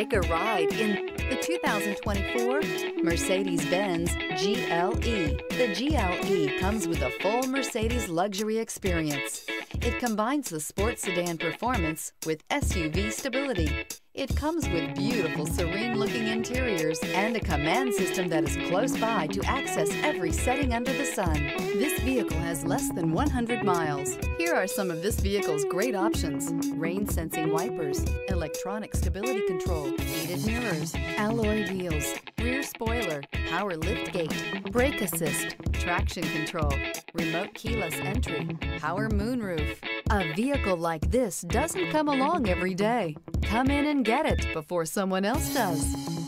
Take a ride in the 2024 Mercedes-Benz GLE. The GLE comes with a full Mercedes luxury experience. It combines the sports sedan performance with SUV stability. It comes with beautiful, serene-looking interiors and a command system that is close by to access every setting under the sun. This vehicle has less than 100 miles. Here are some of this vehicle's great options. Rain-sensing wipers, electronic stability control, heated mirrors, alloy wheels, rear spoiler, power lift gate, brake assist, traction control, remote keyless entry, power moonroof. A vehicle like this doesn't come along every day. Come in and get it before someone else does.